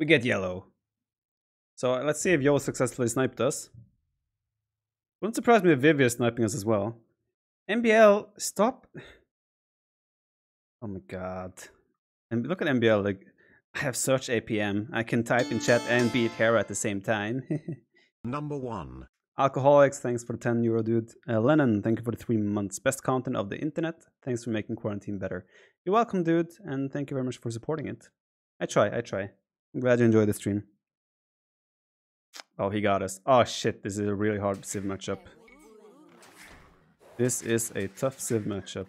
We get yellow. So uh, let's see if Yo successfully sniped us. Wouldn't surprise me if Vivi is sniping us as well. MBL, stop. Oh my god. And look at MBL, like, I have search APM. I can type in chat and beat Hera at the same time. Number one. Alcoholics, thanks for the 10 euro, dude. Uh, Lennon, thank you for the three months. Best content of the internet. Thanks for making quarantine better. You're welcome, dude, and thank you very much for supporting it. I try, I try. I'm glad you enjoyed the stream. Oh, he got us. Oh shit, this is a really hard Civ matchup. This is a tough Civ matchup.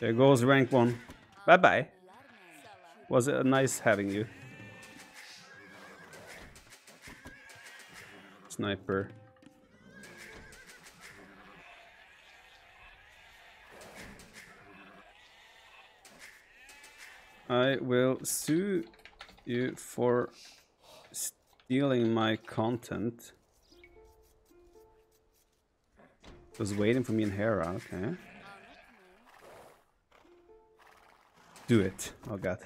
There goes rank 1. Bye bye. Was it nice having you? Sniper. I will sue you for stealing my content. Was waiting for me in Hera, okay. Do it. Oh god.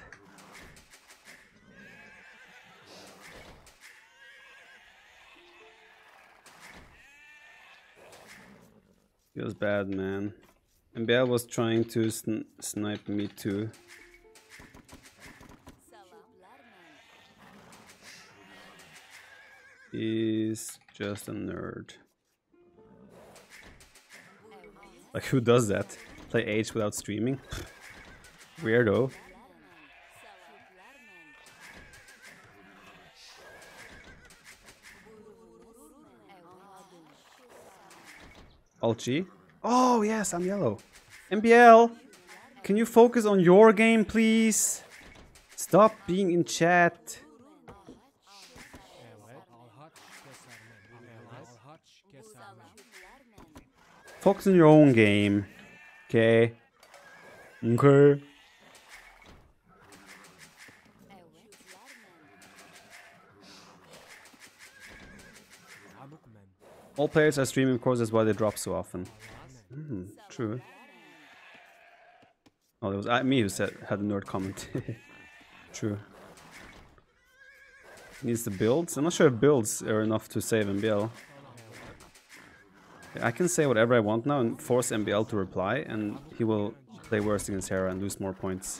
Feels bad, man. MBL was trying to sn snipe me too. He's just a nerd. Like, who does that? Play H without streaming? Weirdo. Alt G? Oh, yes, I'm yellow. MBL, can you focus on your game, please? Stop being in chat. Focus on your own game. Okay. Okay. All players are streaming, of course, that's why they drop so often. Mm, true. Oh, it was uh, me who said had a nerd comment. true. Needs the builds. I'm not sure if builds are enough to save MBL. I can say whatever I want now and force MBL to reply, and he will play worse against Hera and lose more points.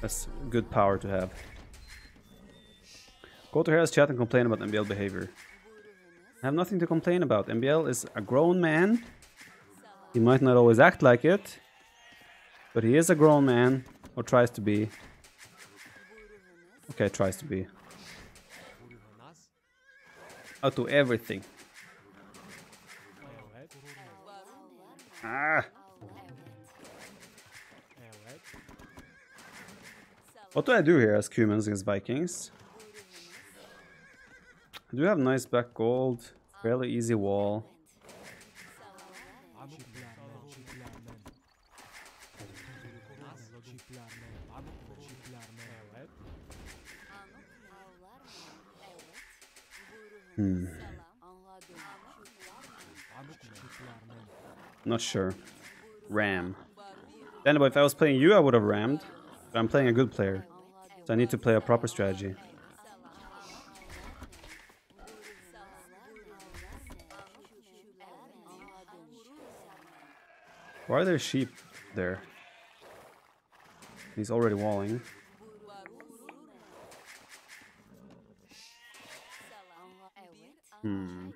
That's good power to have. Go to Hera's chat and complain about MBL behavior. I have nothing to complain about. MBL is a grown man. He might not always act like it, but he is a grown man, or tries to be. Okay, tries to be. I'll do everything. Ah! What do I do here as Cumans against Vikings? I do have nice back gold, fairly easy wall. Not sure. Ram. Anyway, if I was playing you, I would have rammed. But I'm playing a good player. So I need to play a proper strategy. Why are there sheep there? He's already walling. Hmm.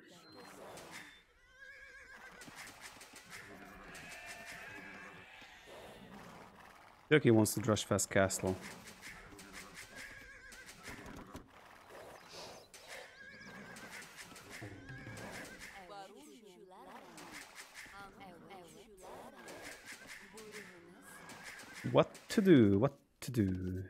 Turkey wants to rush fast castle. What to do? What to do?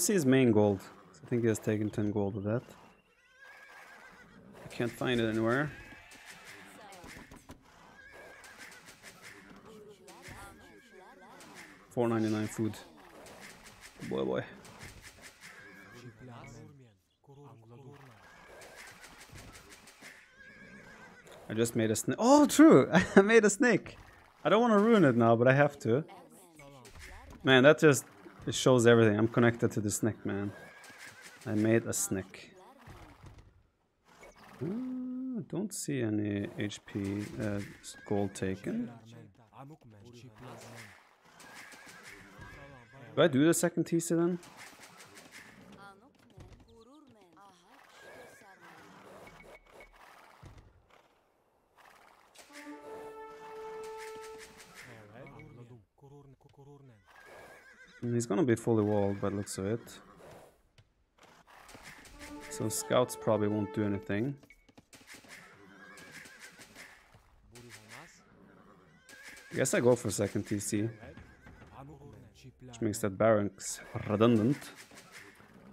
Want to see his main gold. I think he has taken 10 gold of that. I can't find it anywhere. Four ninety nine food. Boy, boy. I just made a snake. Oh, true! I made a snake. I don't want to ruin it now, but I have to. Man, that just it shows everything. I'm connected to the snake, man. I made a snake. Uh, don't see any HP uh, gold taken. Do I do the second TC then? Mm, He's gonna be fully walled by looks of it. So scouts probably won't do anything. I guess I go for second TC, which makes that barracks redundant.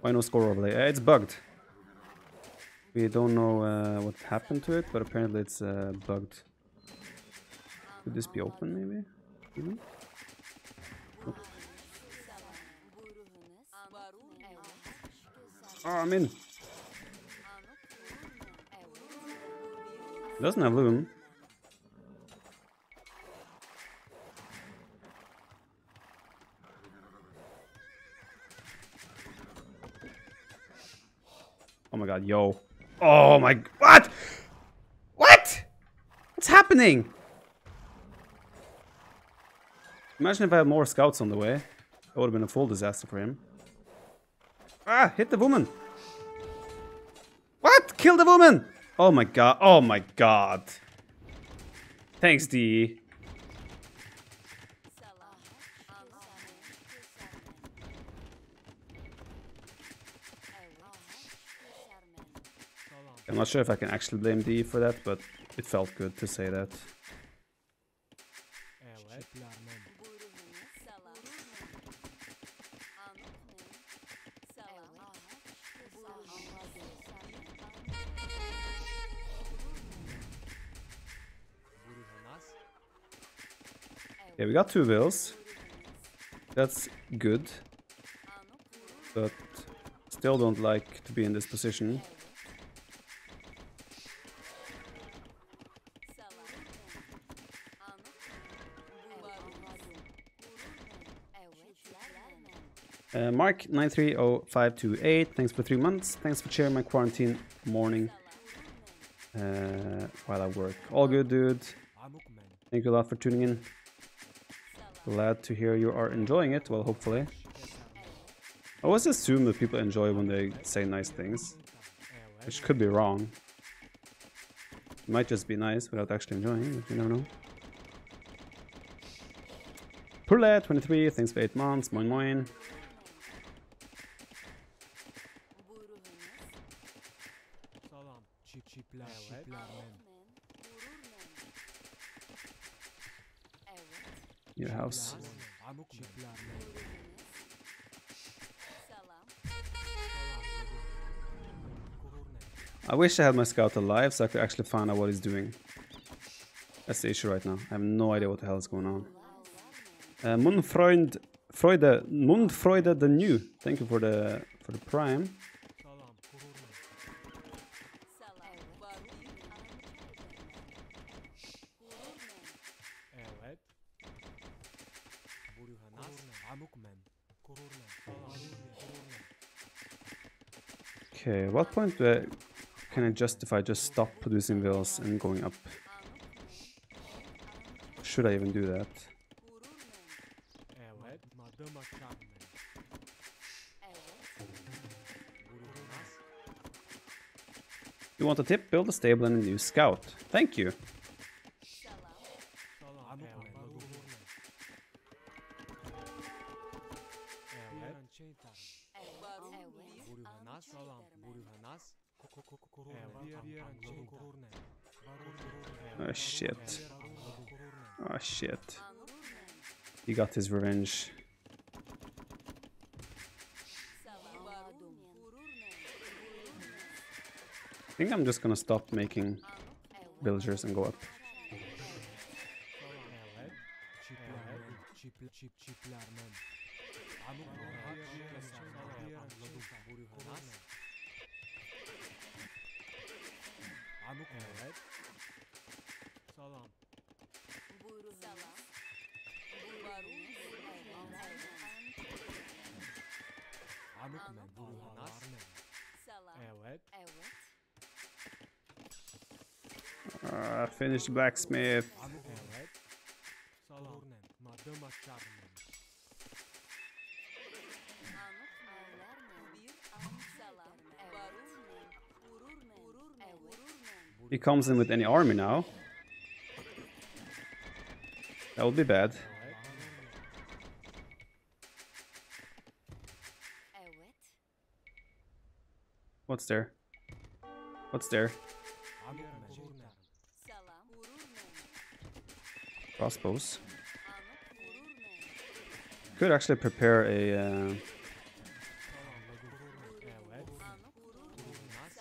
Why no score overlay? Uh, it's bugged. We don't know uh, what happened to it, but apparently it's uh, bugged. Could this be open maybe? Even? Oh, I'm in. Doesn't have loom. Oh my god, yo. Oh my... What? What? What's happening? Imagine if I had more scouts on the way. That would have been a full disaster for him. Ah, hit the woman. What? Kill the woman. Oh my god. Oh my god. Thanks, D. I'm not sure if I can actually blame D for that, but it felt good to say that. We got two vills. That's good. But still don't like to be in this position. Uh, Mark930528, thanks for three months. Thanks for sharing my quarantine morning uh, while I work. All good, dude. Thank you a lot for tuning in. Glad to hear you are enjoying it. Well, hopefully. I always assume that people enjoy when they say nice things, which could be wrong. It might just be nice without actually enjoying it, you never know. Purle23, thanks for 8 months. Moin moin. Wish I had my scout alive so I could actually find out what he's doing. That's the issue right now. I have no idea what the hell is going on. Uh, Mundfreund, Freude, Mundfreude the New. Thank you for the for the prime. Okay, what point do I, can I justify just stop producing vills and going up? Should I even do that? You want a tip? Build a stable and a new scout. Thank you. Got his revenge. I think I'm just gonna stop making villagers and go up. Gurur men. He comes in with any army now. That would be bad. What's there? What's there? Crossbows. Could actually prepare a uh,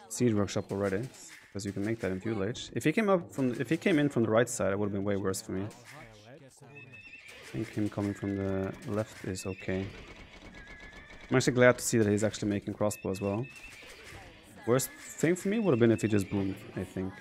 siege workshop already, because you can make that in feudal age. If he came up from, if he came in from the right side, it would have been way worse for me. I think him coming from the left is okay. I'm actually glad to see that he's actually making crossbow as well. Worst thing for me would have been if he just boomed, I think.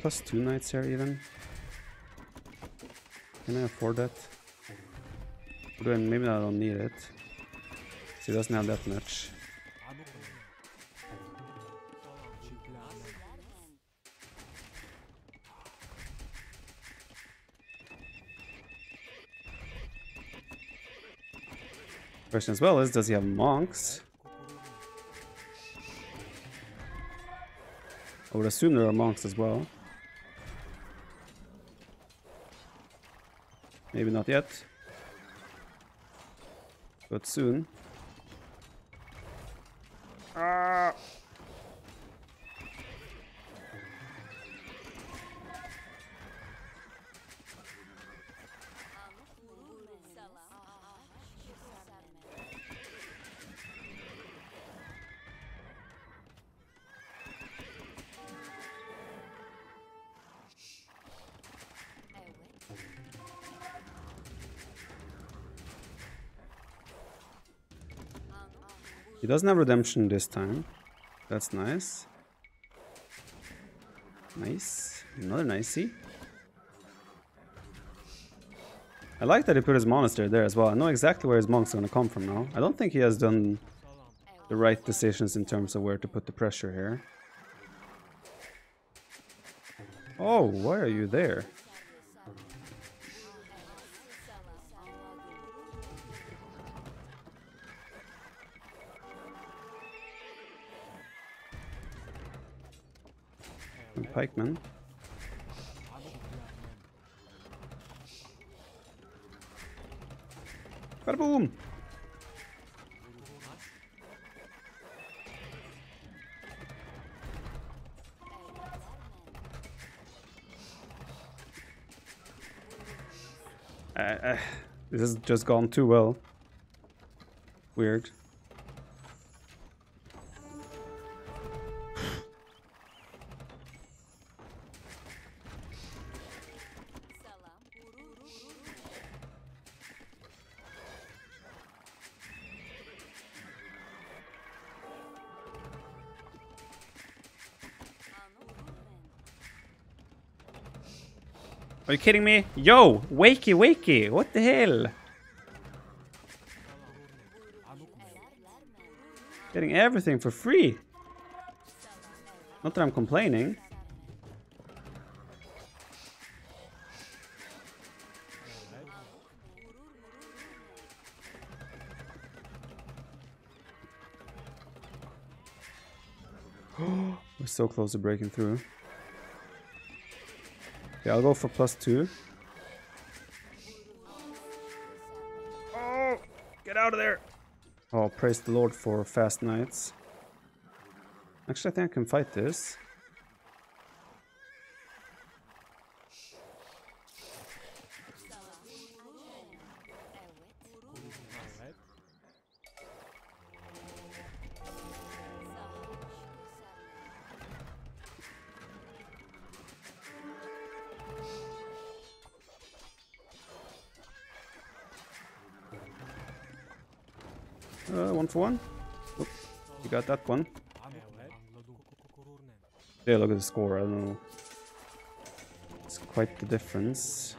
Plus two knights here even? Can I afford that? Do I, maybe I don't need it. He doesn't have that much. Question as well is, does he have monks? I would assume there are monks as well. Maybe not yet. But soon. He doesn't have redemption this time. That's nice. Nice. Another nicey. I like that he put his monastery there as well. I know exactly where his monks are going to come from now. I don't think he has done the right decisions in terms of where to put the pressure here. Oh, why are you there? Pikeman. Bada boom! Uh, uh, this has just gone too well. Weird. Are you kidding me? Yo, wakey, wakey. What the hell? Getting everything for free. Not that I'm complaining. We're so close to breaking through. Okay, I'll go for plus two. Oh, get out of there! Oh, praise the Lord for fast knights. Actually, I think I can fight this. Uh, one for one. Oop, you got that one. Yeah, look at the score. I don't know. It's quite the difference.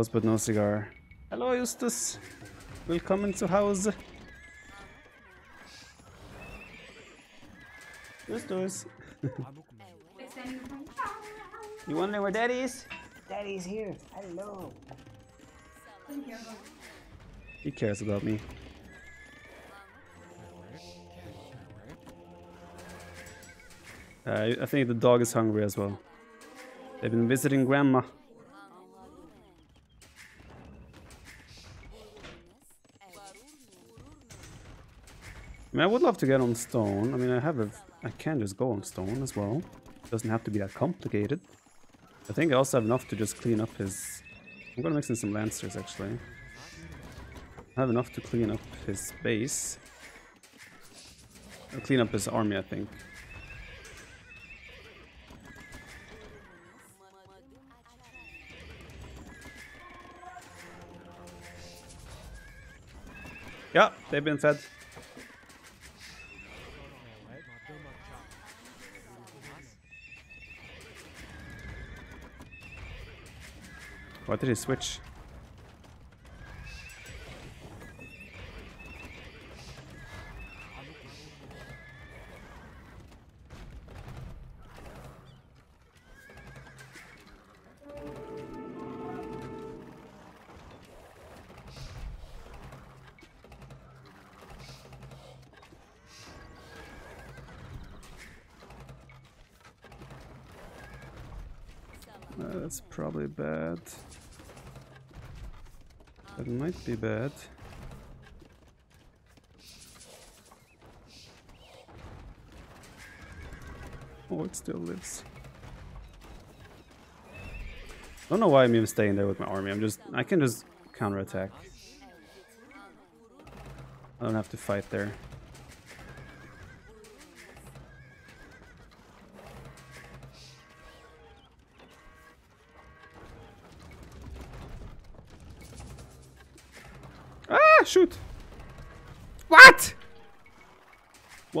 Close but no cigar. Hello, Eustace. Welcome into house. Eustace. You wondering where Daddy is? Daddy's here. Hello. He cares about me. Uh, I think the dog is hungry as well. They've been visiting Grandma. Mean, I would love to get on stone. I mean, I have a, I can just go on stone as well. Doesn't have to be that complicated. I think I also have enough to just clean up his. I'm gonna mix in some lancers actually. I have enough to clean up his base. Clean up his army, I think. Yeah, they've been fed. Why did he switch? Uh, that's probably bad. That might be bad. Oh, it still lives. I don't know why I'm even staying there with my army. I'm just I can just counterattack. I don't have to fight there.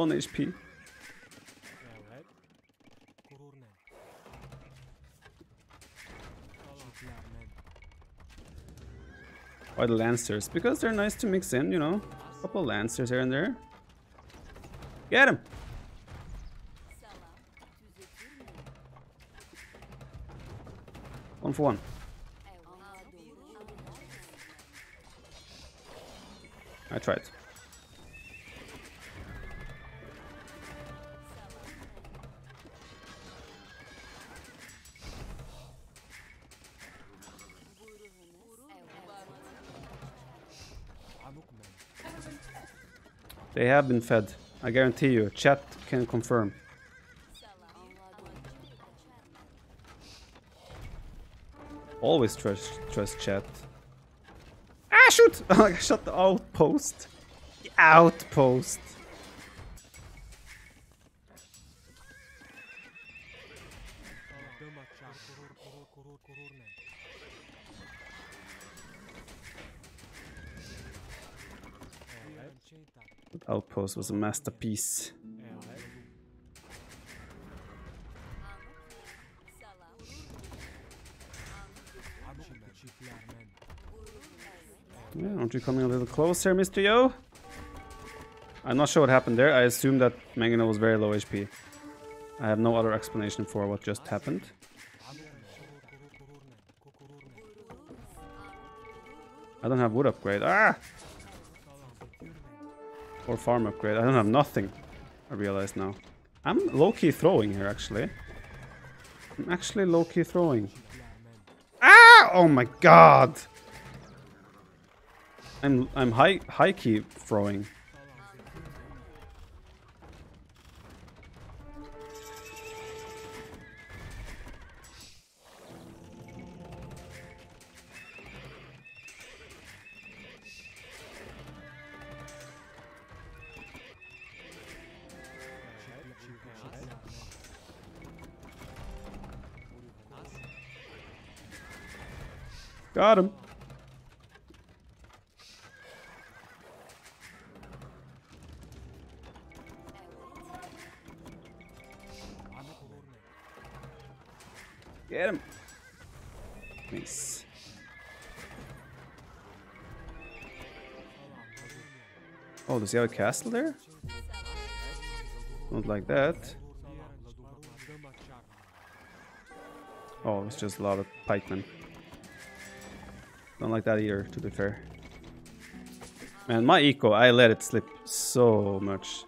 1 HP. Or the Lancers, because they're nice to mix in, you know. A couple Lancers here and there. Get him! One for one. I tried. Have been fed. I guarantee you. Chat can confirm. Always trust trust chat. Ah shoot! I shot the outpost. The outpost. Outpost was a masterpiece. Yeah, aren't you coming a little closer, Mr. Yo? I'm not sure what happened there. I assume that Mangonel was very low HP. I have no other explanation for what just happened. I don't have wood upgrade. Ah! Or farm upgrade. I don't have nothing. I realize now. I'm low-key throwing here, actually. I'm actually low-key throwing. Ah! Oh my god! I'm I'm high high key throwing. Got him. Get him. Nice. Oh, does he have a castle there? Not like that. Oh, it's just a lot of pikemen. Don't like that either, to be fair. Man, my eco, I let it slip so much.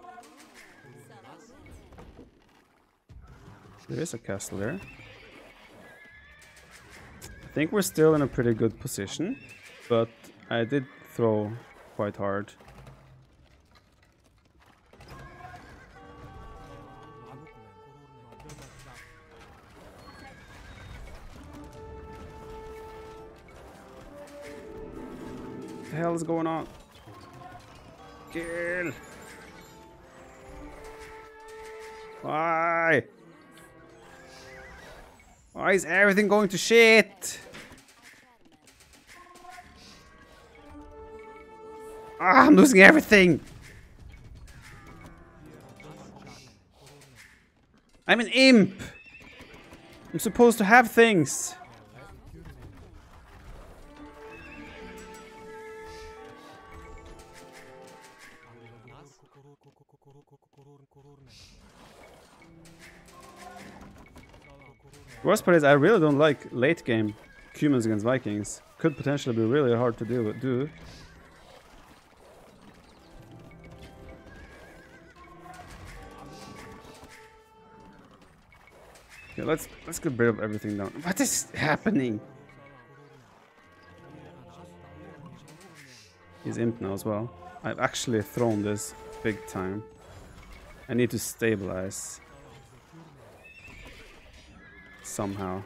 There is a castle there. I think we're still in a pretty good position, but I did throw quite hard. The hell is going on? Kill! Why? Why is everything going to shit? Ah, I'm losing everything! I'm an imp! I'm supposed to have things! Worst I really don't like late game Cumans against Vikings. Could potentially be really hard to deal with, do. Okay, let's let's get rid of everything down. What is happening? He's imp now as well. I've actually thrown this big time. I need to stabilize somehow.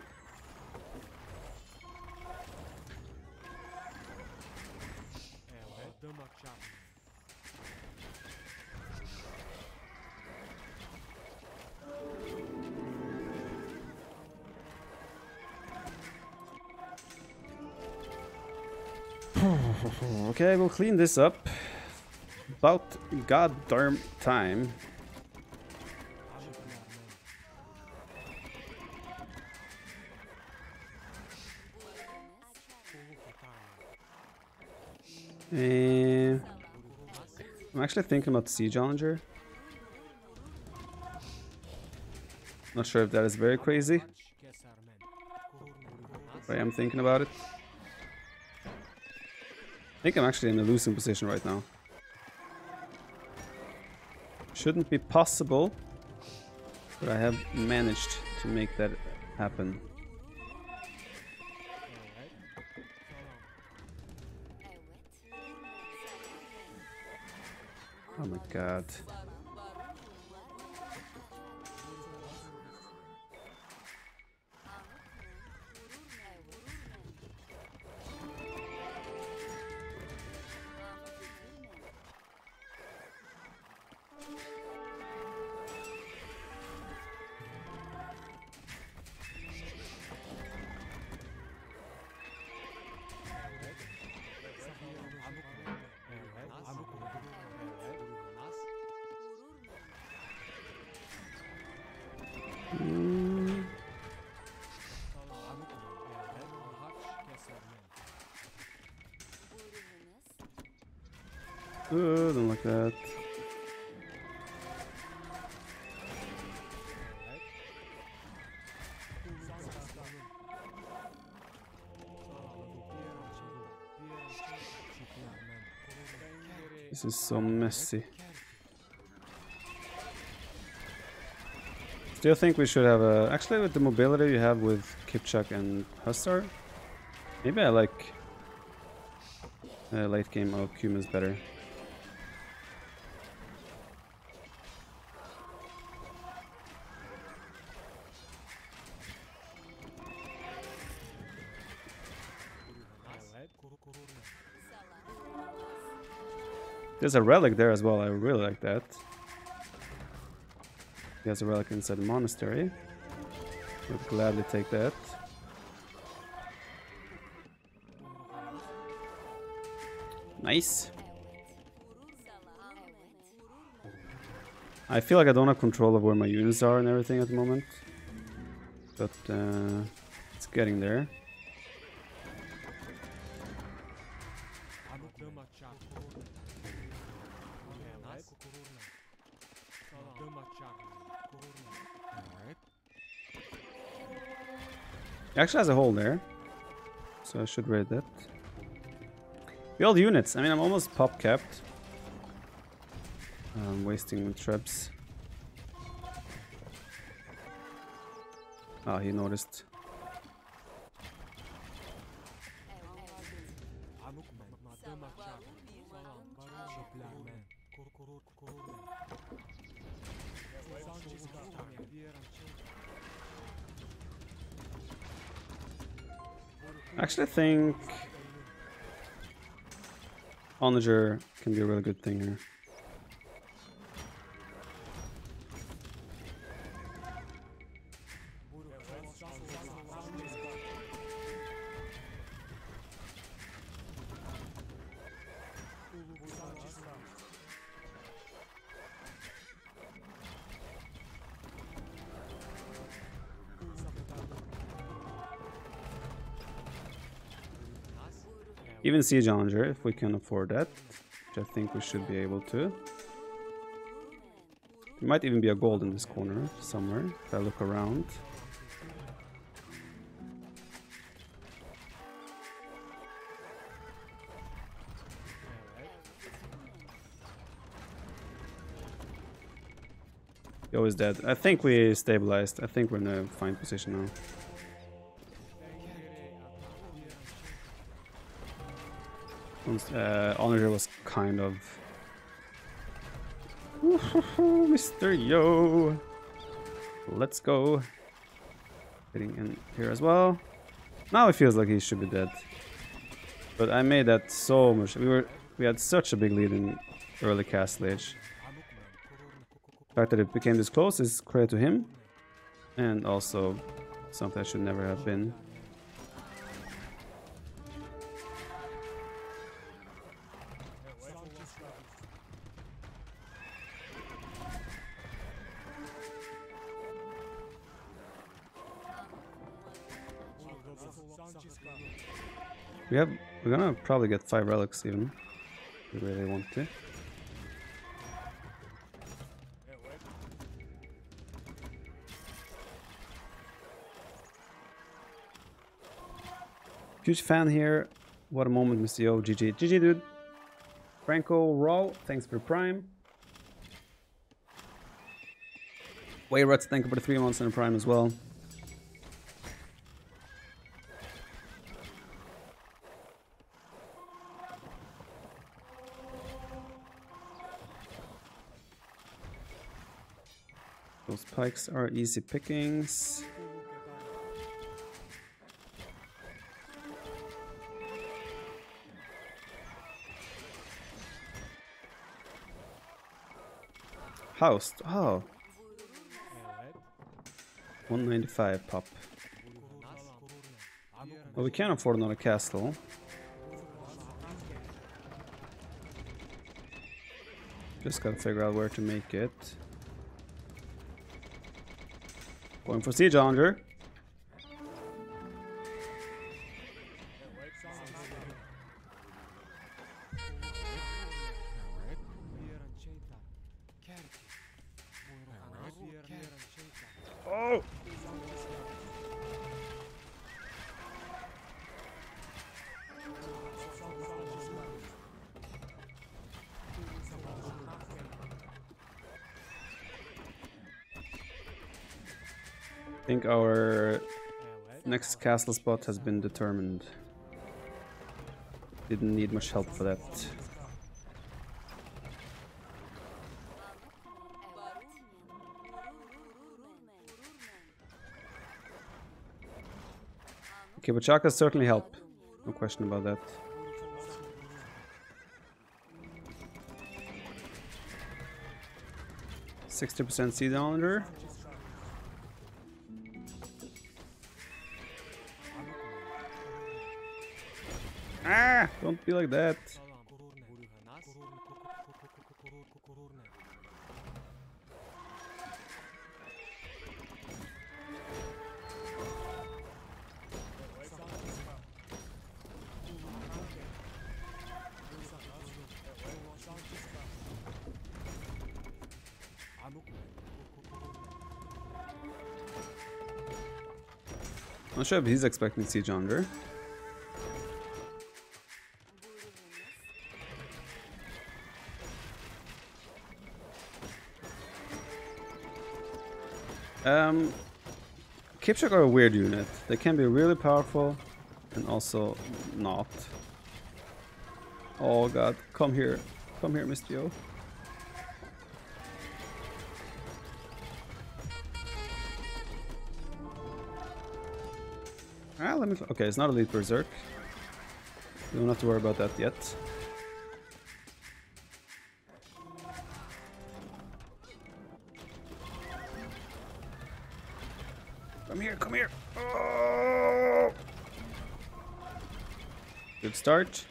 okay, we'll clean this up. About goddamn time. Eh, I'm actually thinking about Siege Onager. Not sure if that is very crazy, but I am thinking about it. I think I'm actually in a losing position right now. Shouldn't be possible, but I have managed to make that happen. Oh my god. This is so messy. Still think we should have a... Actually, with the mobility you have with Kipchak and Hussar, maybe I like uh, late game of Kuma's better. There's a relic there as well. I really like that. He has a relic inside the monastery. Would gladly take that. Nice. I feel like I don't have control of where my units are and everything at the moment. But uh, it's getting there. It actually has a hole there. So I should raid that. Build units. I mean, I'm almost pop capped. I'm wasting traps. Ah, he noticed. Actually, I think Onager can be a really good thing here. Even Siege Onager, if we can afford that, which I think we should be able to. There might even be a gold in this corner somewhere, if I look around. Yo is dead. I think we stabilized. I think we're in a fine position now. Once, Uh, was kind of... Mr. Yo! Let's go. Getting in here as well. Now it feels like he should be dead. But I made that so much. We were we had such a big lead in early Castle Age. The fact that it became this close is credit to him. And also something that should never have been. We have we're gonna probably get five relics even. If we really want to. Huge fan here. What a moment, Mr. O. GG. GG, dude. Franco Raw, thanks for prime. Wayruts, thank you for the three months in prime as well. Pikes are easy pickings. Housed. Oh. 195 pop. Well, we can't afford another castle. Just gotta figure out where to make it. Going for Siege Onager. Next castle spot has been determined. Didn't need much help for that. Okay, but Chaka certainly help. No question about that. Sixty percent Sea islander. Ne? Gurur- gurur ne? Not sure if he's expecting Siege Onager. Kipchak are a weird unit. They can be really powerful and also not. Oh god, come here. Come here, Mistio. Ah, let me. Okay, it's not Elite Berserk. You don't have to worry about that yet. Start.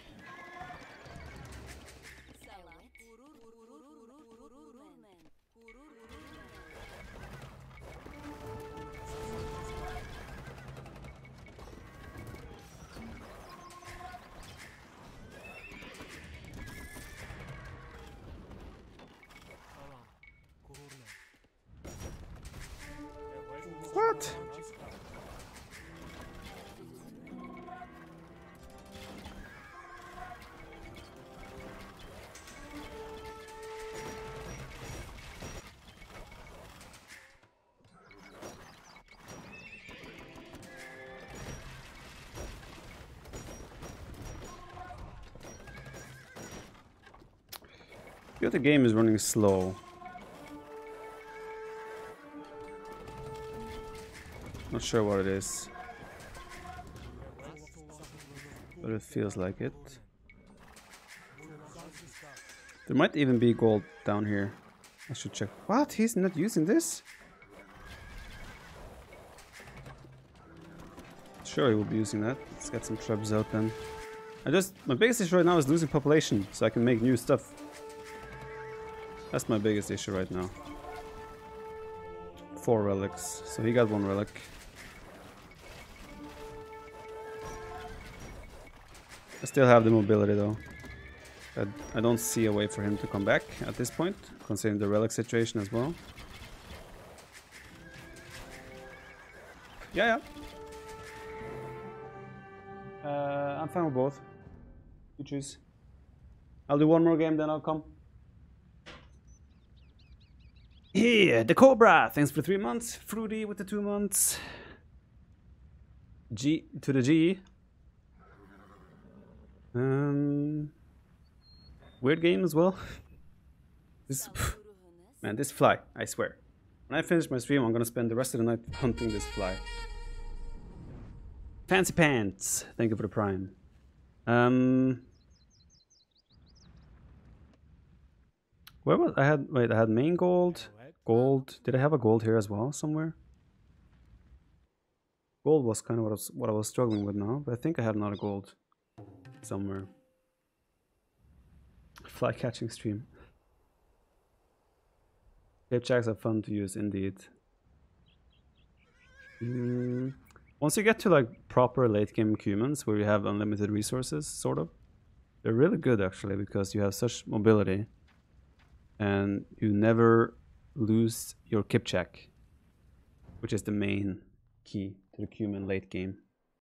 The game is running slow. Not sure what it is. But it feels like it. There might even be gold down here. I should check. What? He's not using this? Sure, he will be using that. Let's get some traps out then. I just my biggest issue right now is losing population, so I can make new stuff. That's my biggest issue right now. Four relics, so he got one relic. I still have the mobility though. I, don't see a way for him to come back at this point, considering the relic situation as well. Yeah, yeah. Uh, I'm fine with both. You choose. I'll do one more game, then I'll come. Yeah, the Cobra. Thanks for three months. Fruity with the two months. G to the G. Um, weird game as well. This man, this fly. I swear. When I finish my stream, I'm gonna spend the rest of the night hunting this fly. Fancy pants. Thank you for the prime. Um, where was I had? Wait, I had main gold, gold. Did I have a gold here as well somewhere? Gold was kind of what I was, what I was struggling with now, but I think I had another gold somewhere. Fly catching stream. Kipchaks are fun to use indeed. Mm, once you get to like proper late game Cumans where you have unlimited resources, sort of, they're really good actually because you have such mobility and you never lose your Kipchak, which is the main key to the Cuman late game.